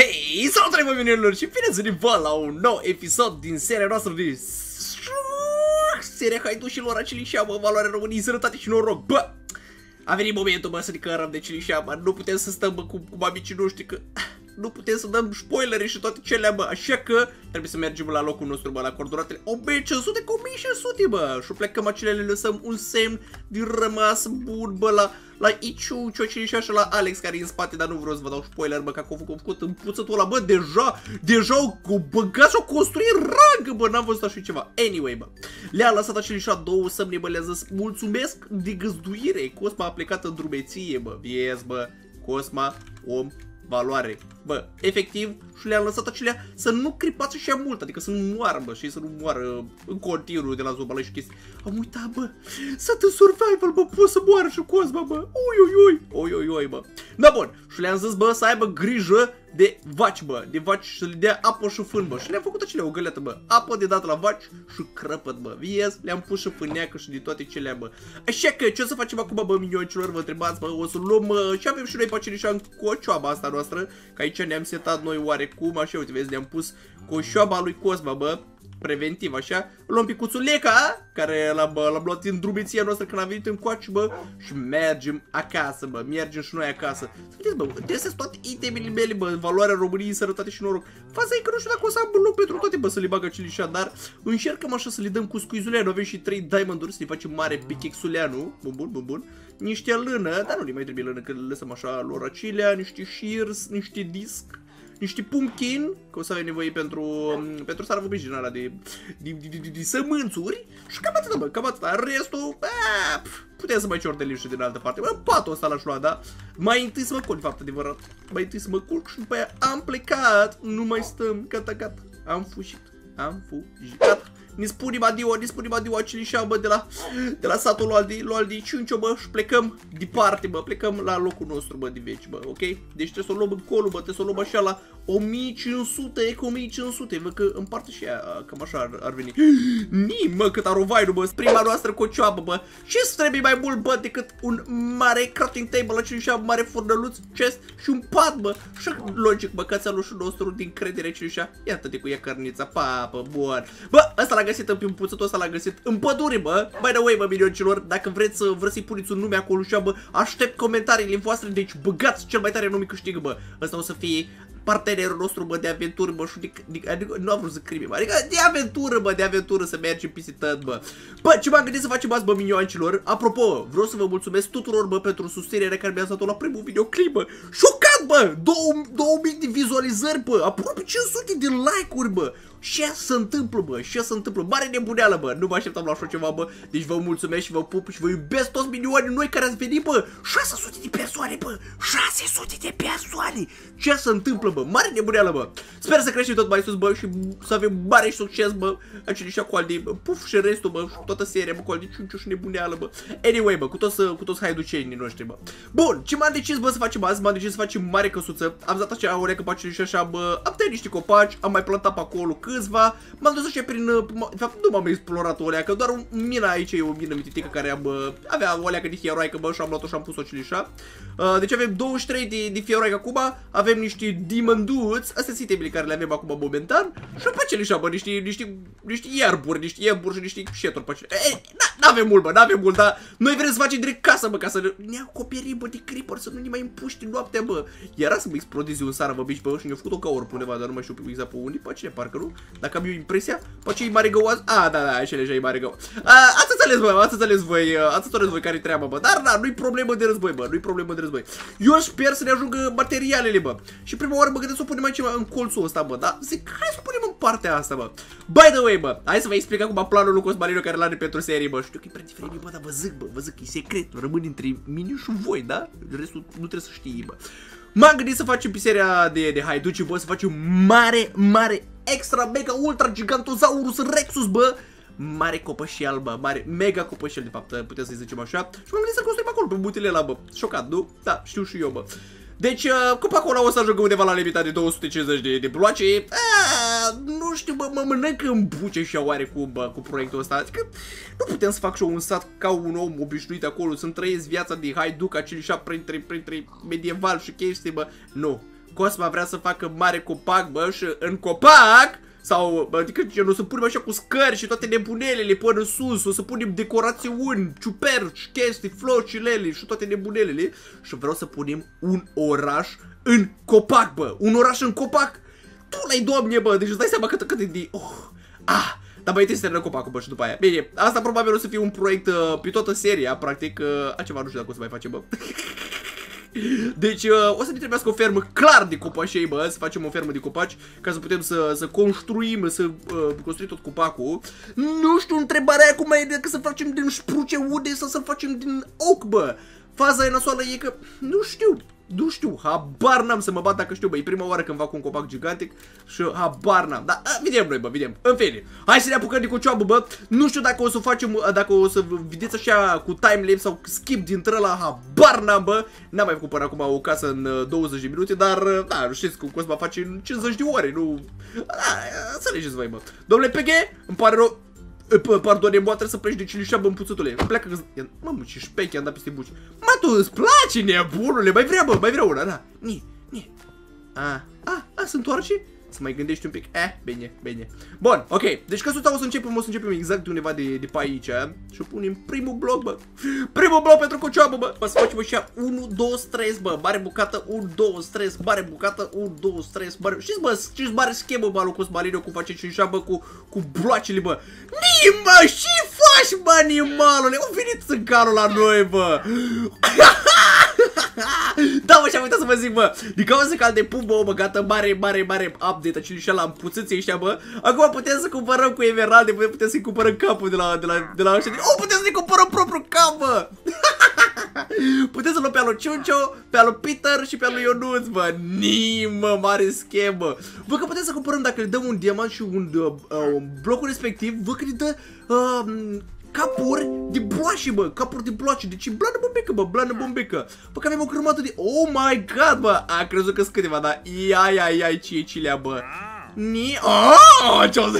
Hei, salutare bă minunilor și bine să ne la un nou episod din seria noastră de seria haidușilor a Cilișea, bă, valoare României, sănătate și noroc, bă! A venit momentul, bă, să ne cărăm de Cilișea, bă, nu putem să stăm, bă, cu, cu amicii noștri, că nu putem să dăm spoilere și toate cele, bă, așa că trebuie să mergem la locul nostru, bă, la coordonatele 1500 cu 1500, bă, și plecăm acele, le lăsăm un semn de rămas bun, bă, la, la Iciu, Ciocini și așa la Alex, care e în spate, dar nu vreau să vă dau spoiler, bă, că a făcut, a făcut în puțătul ăla, bă, deja, deja au băgat și-au construit ragă, bă, n-am văzut așa ceva. Anyway, bă, le-a lăsat acele și două semne, bă, le-a zis, mulțumesc de găzduire, Cosma a plecat în drumeție, bă, viezi, bă, Cosma, om valoare. Bă, efectiv, și le-am lăsat acelea să nu cripați și mult, adică să nu moară, bă, și să nu moară în continuu de la zobala și chestii. Am uitat, bă, sunt în survival, bă, pot să moară și Cosma, bă, ui, ui, ui, ui, ui, ui, bă. Da, bun, și le-am zis, bă, să aibă grijă de vaci, bă, de vaci să le dea apă și fân, bă. Și le-am făcut acelea o găleată, bă. Apă de dat la vaci și crăpăt, bă. Viez, le-am pus și fâneacă și de toate cele, bă. Așa că, ce o să facem acum, bă, minioncilor, vă întrebați, bă, o să luăm, uh, și avem și noi pacerișa în cocioaba asta noastră, că aici ne-am setat noi oarecum, așa, uite, vezi, ne-am pus coșoaba lui Cosma, bă preventiv, așa. Luăm picuțul Leca, care l-am luat din drumeția noastră când a venit în coaci, bă, și mergem acasă, bă, mergem și noi acasă. Să vedeți, bă, găsesc toate itemele mele, bă, valoarea României, sănătate și noroc. Faza e că nu știu dacă o să am loc pentru toate, bă, să le bag acelișa, dar încercăm așa să le dăm cu scuizuleanu. Avem și 3 diamond-uri, să le facem mare picexuleanu. Bun, bun, bun, bun. Niște lână, dar nu le mai trebuie lână, că le lăsăm așa lor acelea, niște shears, niște disc niște pumpkin, că o să avem nevoie pentru, um, pentru să arvă din ăla de, de, de, de, de, sămânțuri și cam atât, bă, cam atât. Restul, bă, putem să mai ciordeli și din altă parte. Bă, patul ăsta l-aș lua, da? Mai întâi să mă culc, de fapt, adevărat. Mai întâi să mă culc și după aia am plecat. Nu mai stăm, gata, gata. Am fușit. Am fugit. Gata ne spunem adio, ne spunem adio acelișa, bă, de la, de la satul lui Aldi, lui Aldi Ciuncio, bă, și plecăm departe, bă, plecăm la locul nostru, bă, de veci, bă, ok? Deci trebuie să o luăm încolo, bă, trebuie să o luăm așa la 1500, e cu 1500, văd că în parte și aia, cam așa ar, ar veni. Ni, mă, cât arovaiul, bă, prima noastră cocioabă, bă, ce trebuie mai mult, bă, decât un mare crafting table, acelișa, mare furnăluț, chest și un pat, bă, și logic, bă, cățelușul nostru din credere, acelișa, iată-te cu ea cărnița, papă, bun. Bă, ăsta l-a găsit în puțătul ăsta, l-a găsit în pădure, bă. By the way, bă, milioncilor, dacă vreți să vreți să-i puneți un nume acolo și bă, aștept comentariile voastre, deci băgați cel mai tare nume câștigă, bă. Ăsta o să fie partenerul nostru, bă, de aventură, bă, și de, adică, nu am vrut să crime, bă, adică de aventură, bă, de aventură să mergem pisitând, bă. Bă, ce m-am gândit să facem azi, bă, minioancilor? Apropo, vreau să vă mulțumesc tuturor, bă, pentru susținerea care mi-ați dat-o la primul videoclip, bă. Șocat, bă! 2000 de vizualizări, bă, aproape 500 de like-uri, bă. Ce se întâmplă, bă? Ce se întâmplă? Mare nebuneală, bă. Nu mă așteptam la așa ceva, bă. Deci vă mulțumesc și vă pup și vă iubesc toți milioane noi care ați venit, bă. 600 de persoane, bă. 600 de persoane. Ce se întâmplă, bă? Mare nebuneală, bă. Sper să creștem tot mai sus, bă, și să avem mare succes, bă. Acele și acolo de puf și restul, bă, și toată seria, bă, cu de ciunciuș și nebuneală, bă. Anyway, bă, cu toți, cu toți haiducenii noștri, bă. Bun, ce m-am decis, bă, să facem azi? M-am decis să facem mare căsuță. Am dat așa o recă pe și așa, bă. Am tăiat niște copaci, am mai plantat pe acolo câțiva. M-am dus așa prin... Uh, de fapt, nu m-am explorat o leacă, doar mina aici e o mină mititică care am... Uh, avea o leacă de fieroaică, bă, și am luat-o și am pus-o cilișa. Uh, deci avem 23 de, de fieroaică acum, avem niște demon dudes, astea sunt itemele care le avem acum momentan. Și pe cilișa, bă, niște, niște, niște ierburi, niște ierburi și niște șeturi pe cilișa. N-avem mult, bă, n-avem mult, dar noi vrem să facem direct casă, bă, ca să ne acoperim, bă, de creeper, să nu ne mai împuști noaptea, bă. Era să mă explodeze un sară, bă, bici, bă, și ne-a făcut o caură pe undeva, dar nu mai știu exact pe unde, pe cine, parcă nu? Dacă am eu impresia, pe ce e mare găoaz? A, da, da, așa deja e mare găoaz. Ați înțeles, bă, ați înțeles voi, ați înțeles voi care-i treaba, bă. Dar, da, nu-i problemă de război, bă, nu-i problemă de război. Eu sper să ne ajungă materialele, bă. Și prima oară mă gândesc să o punem aici în colțul ăsta, bă, da? Zic, hai să o punem în partea asta, bă. By the way, bă, hai să vă explic acum planul lui Cosmarino care l-are pentru serie, bă. Știu că e prea diferit, bă, dar vă zic, bă, vă zic, e secret, rămâne între mine și voi, da? Restul nu trebuie să știi, bă. M-am gândit să facem pe seria de, de haiduci, bă, să facem mare, mare, extra, mega, ultra, gigantosaurus, Rexus, bă, mare copășial, bă, mare, mega copășial, de fapt, putem să-i zicem așa. Și m-am gândit să construim acolo, pe butile la, bă, șocat, nu? Da, știu și eu, bă. Deci, uh, copacul ăla o să ajungă undeva la limita de 250 de, de bloace. A, nu știu, bă, mă mănânc în buce și oarecum, bă, cu proiectul ăsta. Adică, nu putem să fac și eu un sat ca un om obișnuit acolo, să-mi trăiesc viața de haiduc, acelișa printre, printre medieval și chestii, bă. Nu Cosma vrea să facă mare copac, bă, și în copac sau, adică gen, o să punem așa cu scări și toate nebunelele până sus, o să punem decorațiuni, ciuperci, chestii, flocilele și toate nebunelele și vreau să punem un oraș în copac, bă, un oraș în copac. Tu l-ai, doamne, bă, deci îți dai seama cât, cât de... Oh, ah, dar băi, trebuie să terminăm copacul, bă, și după aia. Bine, asta probabil o să fie un proiect uh, pe toată seria, practic, uh, altceva nu știu dacă o să mai facem, bă. Deci uh, o să ne trebuiască o fermă clar de copașei, bă, să facem o fermă de copaci ca să putem să, să construim, să uh, construim tot copacul. Nu știu, întrebarea acum e dacă să facem din spruce ude sau să facem din oak, bă. Faza e nasoală e că, nu știu, nu știu, habar n-am să mă bat dacă știu, bă, e prima oară când fac un copac gigantic și habar n-am. Dar vedem noi, bă, vedem. În fine, hai să ne apucăm de cocioabă, bă. Nu știu dacă o să facem, dacă o să vedeți așa cu timelapse sau skip dintre la habar n-am, bă. N-am mai făcut până acum o casă în 20 uh, de minute, dar, uh, da, știți cum Cosma face în 50 de ore, nu... Da, să legeți voi, bă. Domnule PG, îmi pare rău, Pardon, e trebuie să pleci de cilișeabă în puțutule. Pleacă că... Mamă, ce șpechi am dat peste buci. Mă, tu îți place, nebunule. Mai vrea, bă, mai vrea una, da. Ni, ni. A, a, a, se întoarce? Să mai gândești un pic. Eh, bine, bine. Bun, ok. Deci căsuța o să începem, o să începem exact de undeva de, de pe aici. Și punem primul bloc, bă. Primul bloc pentru cocioabă, bă. Bă, să facem așa 1, 2, 3, bă. Mare bucată, 1, 2, 3, mare bucată, 1, 2, 3, mare... Știți, bă, știți mare schemă, bă, cu Smalinio, cum face și bă, cu, cu bloacele, bă. Ni, mă, și faci, bă, animalule. Au venit țâncarul la noi, bă. da, mă, și-am uitat să vă zic, bă. Din cauza că de pun, bă, bă, gata, mare, mare, mare update, acel și la împuțâții ăștia, bă. Acum putem să cumpărăm cu emeralde, putem, putem să-i cumpărăm capul de la, de la, de la ăștia. Oh, putem să-i cumpărăm propriul cap, bă. putem să luăm pe alu Ciuncio, pe alu Peter și pe alu Ionuț, bă. Nimă, mare schemă. Bă, că putem să cumpărăm dacă le dăm un diamant și un, uh, uh, blocul respectiv, vă că le dă uh, capuri de bloașe, bă, capuri de bloașe, deci blană bombecă, bă, blană bombecă. Bă, că avem o grămadă de... Oh my god, bă, a crezut că sunt câteva, dar ia, ia, ia, ce e cilea, bă. Ni... Oh, ce-o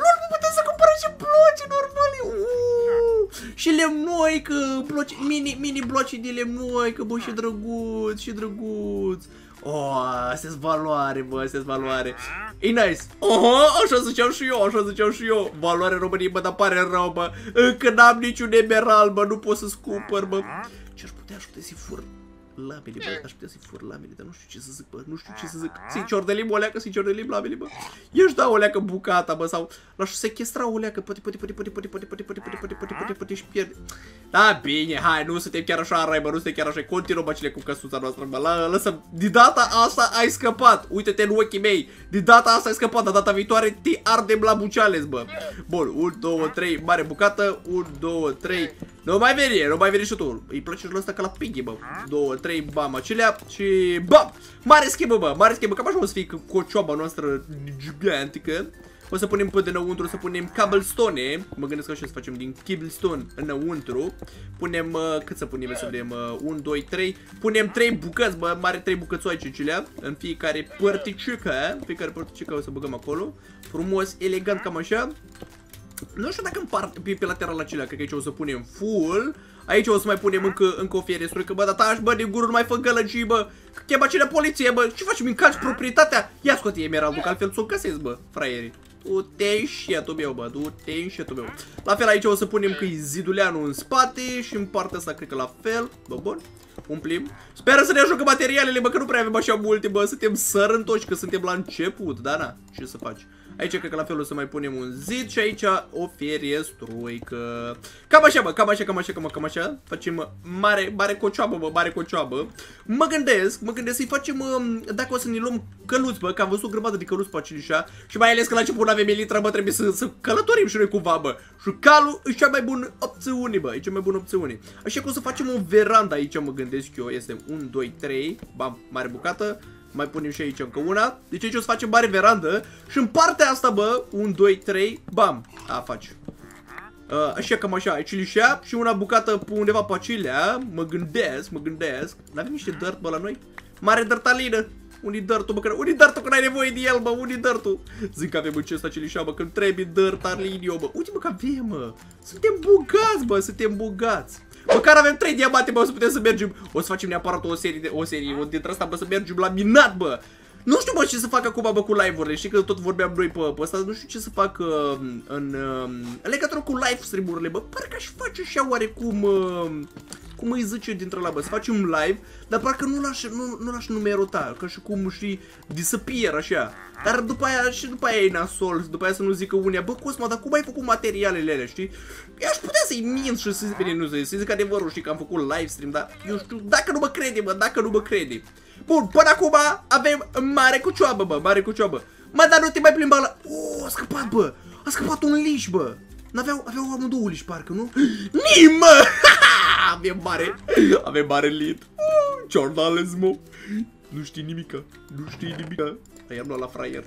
Lol, bă, putem să cumpărăm și bloace normale. Uh, și lemnoică, bloace, mini, mini bloace de lemnoică, bă, și drăguț, și drăguț. Oh, astea valoare, bă, astea valoare. E nice. Oho, așa ziceam și eu, așa ziceam și eu. Valoare României, bă, dar pare rău, bă. Încă n-am niciun emerald, bă, nu pot să-ți cumpăr, bă. Ce-aș putea ajuta să-i fur lamele, bă, aș putea să-i fur lamele, dar nu știu ce să zic, bă, nu știu ce să zic. Să-i ciordelim o leacă, să-i ciordelim lamele, bă. Ești da o leacă bucata, bă, sau l-aș sequestra o leacă, poate, poate, poate, poate, poate, poate, poate, poate, poate, poate, poate, poate, poate, și pierde. Da, bine, hai, nu suntem chiar așa rai, bă, nu suntem chiar așa. Continuăm, bă, cele cu căsuța noastră, bă, la, lăsăm. De data asta ai scăpat. Uite-te în ochii mei. De data asta ai scăpat, dar data viitoare te ardem la buceales, bă. Bun, 1, 2, 3, mare bucată, 1, 2, 3. Nu mai veni, nu mai veni și tu. Îi place jocul ăsta ca la piggy, bă. 2, 3, bam, acelea și bam. Mare schimbă, bă, mare schimbă. Cam așa o să fie cocioaba noastră gigantică. O să punem pe dinăuntru, o să punem cobblestone. Mă gândesc că așa să facem din cobblestone înăuntru. Punem, uh, cât să punem, să vedem, uh, 1, 2, 3. Punem 3 bucăți, bă, mare 3 bucățoace cilea. În fiecare părticică, fiecare părticică o să băgăm acolo. Frumos, elegant, cam așa. Nu știu dacă împart pe, pe lateral acelea, cred că aici o să punem full. Aici o să mai punem încă, încă o fierestru, că bă, dar tași, bă, din gură nu mai fă gălăgii, bă. Chema acelea poliție, bă. Ce faci, mi încalci proprietatea? Ia scoate emeraldul, că altfel ți-o găsesc, bă, fraierii. Tu te înșietul meu, bă, tu te înșietul meu. La fel aici o să punem că e ziduleanul în spate și în partea asta cred că la fel. Bă, bun. Umplim. Speră să ne ajungă materialele, bă, că nu prea avem așa multe, bă. Suntem sărântoși, că suntem la început, da, na. Ce să faci? Aici cred că la fel o să mai punem un zid și aici o feriestruică. Cam așa, bă, cam așa, cam așa, cam, cam așa. Facem mare, mare cocioabă, bă, mare cocioabă. Mă gândesc, mă gândesc să-i facem, um, dacă o să ne luăm căluți, bă, că am văzut o grămadă de căluți pe acelișa. Și mai ales că la început nu avem elitra, bă, trebuie să, să călătorim și noi cumva, bă. Și calul e cea mai bună opțiune, bă, e cea mai bună opțiune. Așa că o să facem o veranda aici, mă gândesc eu. Este 1, 2, 3, bam, mare bucată. Mai punem și aici încă una. Deci aici o să facem mare verandă. Și în partea asta, bă, 1, 2, 3, bam. A, faci. Uh, așa cam așa, aici lișea și una bucată pe undeva pe acelea. Mă gândesc, mă gândesc. N-avem niște dirt, bă, la noi? Mare dărtalină. Unii dărtul, bă, că unii dărtul că n-ai nevoie de el, bă, unii dărtul. Zic că avem în ce ce lișea, bă, când trebuie dărtalinio, bă. Uite, bă, că avem, mă. Suntem bugați, bă, suntem bugați. Măcar avem 3 diamante, bă, o să putem să mergem. O să facem neapărat o serie, de, o serie, o dintre asta, bă, să mergem la minat, bă. Nu știu, bă, ce să fac acum, bă, cu live-urile. Știi că tot vorbeam noi pe, pe ăsta. Nu știu ce să fac uh, în, uh, în legătură cu live stream-urile, bă. Parcă aș face așa oarecum... Uh, cum îi zice dintre la bă, să facem live, dar parcă nu l-aș, nu, nu l-aș numerota, ca și cum, știi, disappear așa. Dar după aia, și după aia e nasol, după aia să nu zică unia, bă, Cosma, dar cum ai făcut materialele alea, știi? Eu aș putea să-i mint și să zic, bine, nu să zic adevărul, știi, că am făcut live stream, dar eu știu, dacă nu mă crede, bă, dacă nu mă crede. Bun, până acum avem mare cu cioabă, bă, mare cu cioabă. Mă, dar nu te mai plimba la... Oh, a scăpat, bă, a scăpat un liș, bă. N-aveau, aveau amândouă liș, parcă, nu? Nimă! avem mare, avem mare lead. Jornalismo. Nu știi nimica, nu știi nimica. I-am luat la fraier.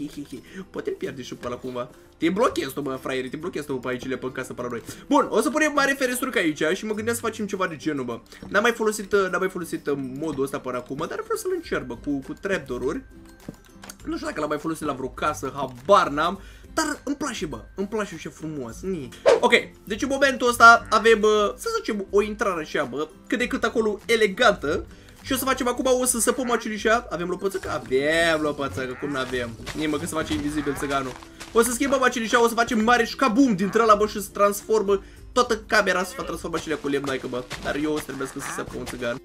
Poate-l pierde și pe ăla cumva. Te blochez tu, mă, fraier, te blochez tu pe aici, le pe casă para noi. Bun, o să punem mare ferestrucă aici și mă gândeam să facem ceva de genul, bă. N-am mai folosit, n-am mai folosit uh, modul ăsta până acum, dar vreau să-l încerc, bă, cu, cu trapdoor-uri. Nu știu dacă l-am mai folosit la vreo casă, habar n-am. Dar îmi place, bă, îmi place și frumos. Nii. Ok, deci în momentul ăsta avem, să zicem, o intrare așa, bă, cât de cât acolo elegantă. Și o să facem acum, o să săpăm acelișa. Avem lopățăcă? Avem lopățăcă, cum n-avem. Nimă că se face invizibil țăganul. O să schimbăm acelișa, o să facem mare șcabum dintre ăla, bă, și să transformă toată camera să va transforma acelea cu lemn, bă. Dar eu o să trebuie să săpăm un țăgan.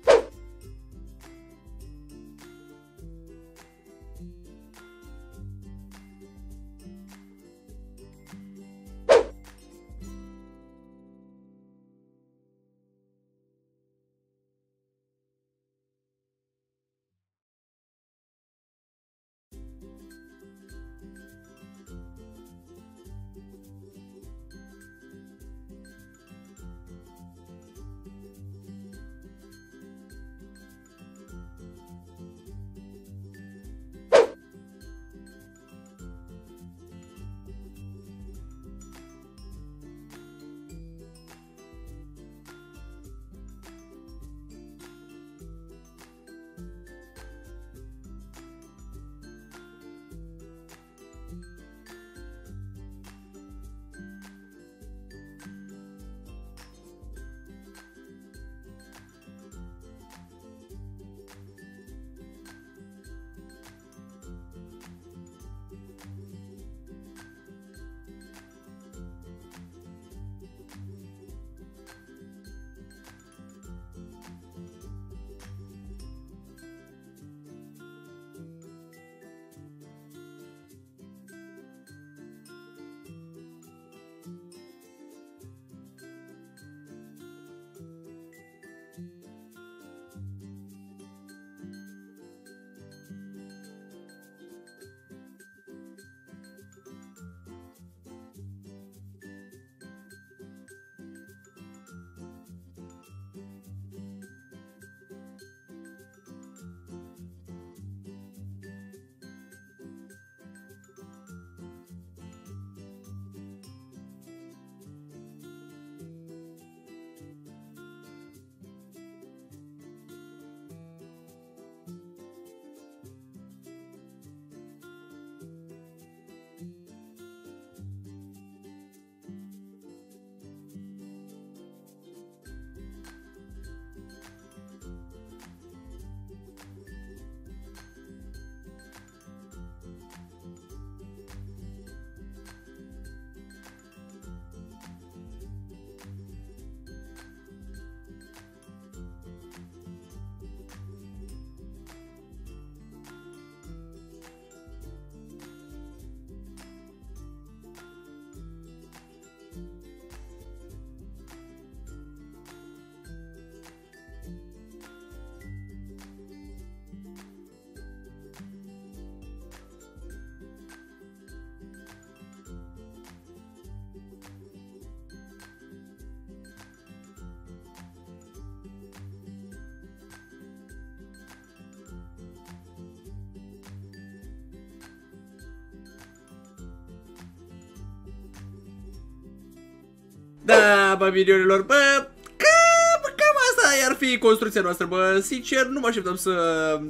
Da, bă, milionilor, bă, cam, cam asta ar fi construcția noastră, bă, sincer, nu mă așteptam să,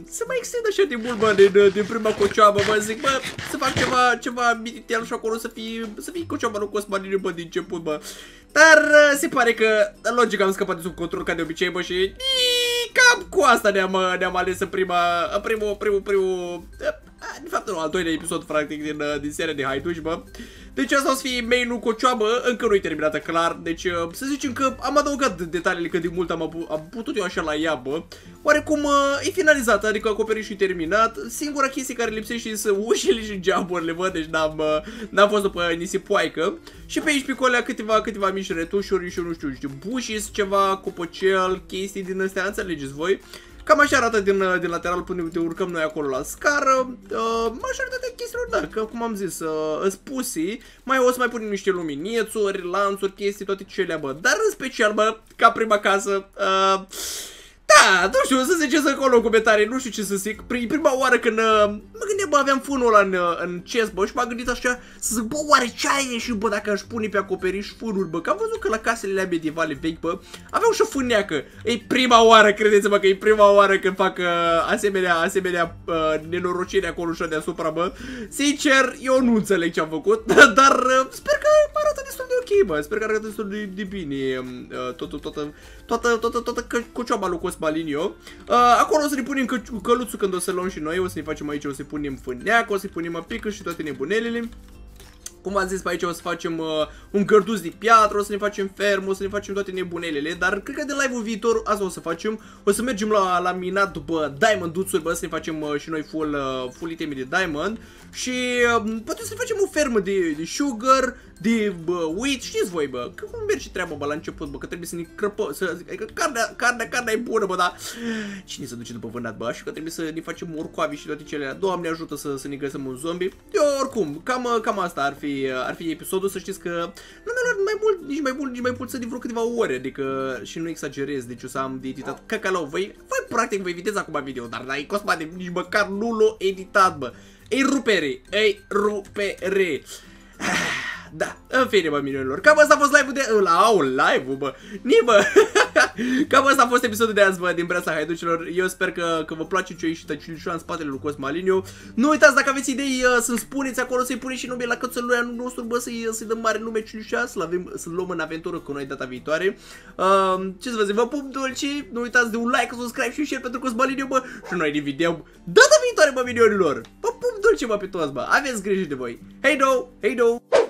să mai extind așa de mult, bă, din, din prima cocioabă, bă, zic, bă, să fac ceva, ceva minitel și acolo să fie, să fie cocioaba lui Cosmanin, bă, din început, bă. Dar uh, se pare că, logic, am scăpat de sub control ca de obicei, bă, și ii, cam cu asta ne-am uh, ne ales în prima, în primul, primul, primul, de fapt nu, al doilea episod, practic, din, din seria de Haiduci, bă. Deci asta o să fie main-ul cu o cioabă, încă nu e terminată clar, deci uh, să zicem că am adăugat detaliile că din mult am, am putut eu așa la ea, bă. Oarecum uh, e finalizată, adică acoperișul e terminat, singura chestie care lipsește sunt ușile și geamurile, bă, deci n-am uh, fost după nisipoaică. Și pe aici, pe colea, câteva, câteva mici retușuri și nu știu, știu, bușis, ceva, copăcel, chestii din astea, înțelegeți voi. Cam așa arată din, uh, din lateral până de urcăm noi acolo la scară. Uh, majoritatea chestiilor, da, că cum am zis, uh, îspusii. Mai o să mai punem niște luminiețuri, lanțuri, chestii, toate cele, bă. Dar în special, bă, ca prima casă, uh, da, nu știu, să ziceți acolo în comentarii, nu știu ce să zic. Prima oară când uh, mă gândeam, bă, aveam funul ăla în, uh, în chest, bă, și m-am gândit așa, să zic, bă, oare ce are și, bă, dacă aș pune pe acoperiș funuri, bă, că am văzut că la casele alea medievale vechi, bă, aveau și o fâneacă. E prima oară, credeți-mă că e prima oară când fac uh, asemenea, asemenea uh, nenorocire acolo și deasupra, bă. Sincer, eu nu înțeleg ce am făcut, dar uh, sper că arată destul de ok, bă, sper că arată destul de, de bine uh, toată, toată, toată, toată, toată cocioaba lui Cosmalinio. Uh, acolo o să ne punem că, căluțul când o să luăm și noi, o să ne facem aici, o să punem fâneac, o să punem pică și toate nebunelele. Cum am zis pe aici o să facem uh, un gărduț de piatră, o să ne facem ferm, o să ne facem toate nebunelele, dar cred că de live-ul viitor asta o să facem. O să mergem la, la minat după diamond-uțuri, bă, să ne facem uh, și noi full, uh, full itemi de diamond. Și uh, poate să facem o fermă de, de sugar, de bă, wheat, știți voi, bă, că cum merge treaba, bă, la început, bă, că trebuie să ne crăpă, să, adică carnea, carnea, carnea e bună, bă, dar cine se duce după vânat, bă, și că trebuie să ne facem morcoavi și toate cele, Doamne ajută să, să ne găsim un zombie. Eu, oricum, cam, cam asta ar fi, ar fi episodul, să știți că nu mi-a luat mai mult, nici mai mult, nici mai puțin de vreo câteva ore, adică și nu exagerez, deci o să am de editat cacalau, voi, voi practic vă vedeți acum video, dar n-ai Cosma de nici măcar nu l-o editat, bă. Ei rupere, ei rupere. Da, în fine, bă, minunilor. Cam asta a fost live-ul de... La, au, live-ul, bă. Ni, bă. Cam asta a fost episodul de azi, bă, din Breasa Haiducilor. Eu sper că, că vă place ce și tăciușa în spatele lui Cosmaliniu. Nu uitați, dacă aveți idei, uh, să-mi spuneți acolo, să-i puneți și nume la cățelul lui nostru, bă, să-i să dăm mare nume Ciușa, să-l avem, să luăm în aventură cu noi data viitoare. Uh, ce să vă zic, vă pup dulci, nu uitați de un like, subscribe și share pentru Cosmaliniu, bă, și noi ne vedem data viitoare, bă, minunilor. Vă pup dulci, bă, pe toți, bă. Aveți grijă de voi. Hei, do, hei, do.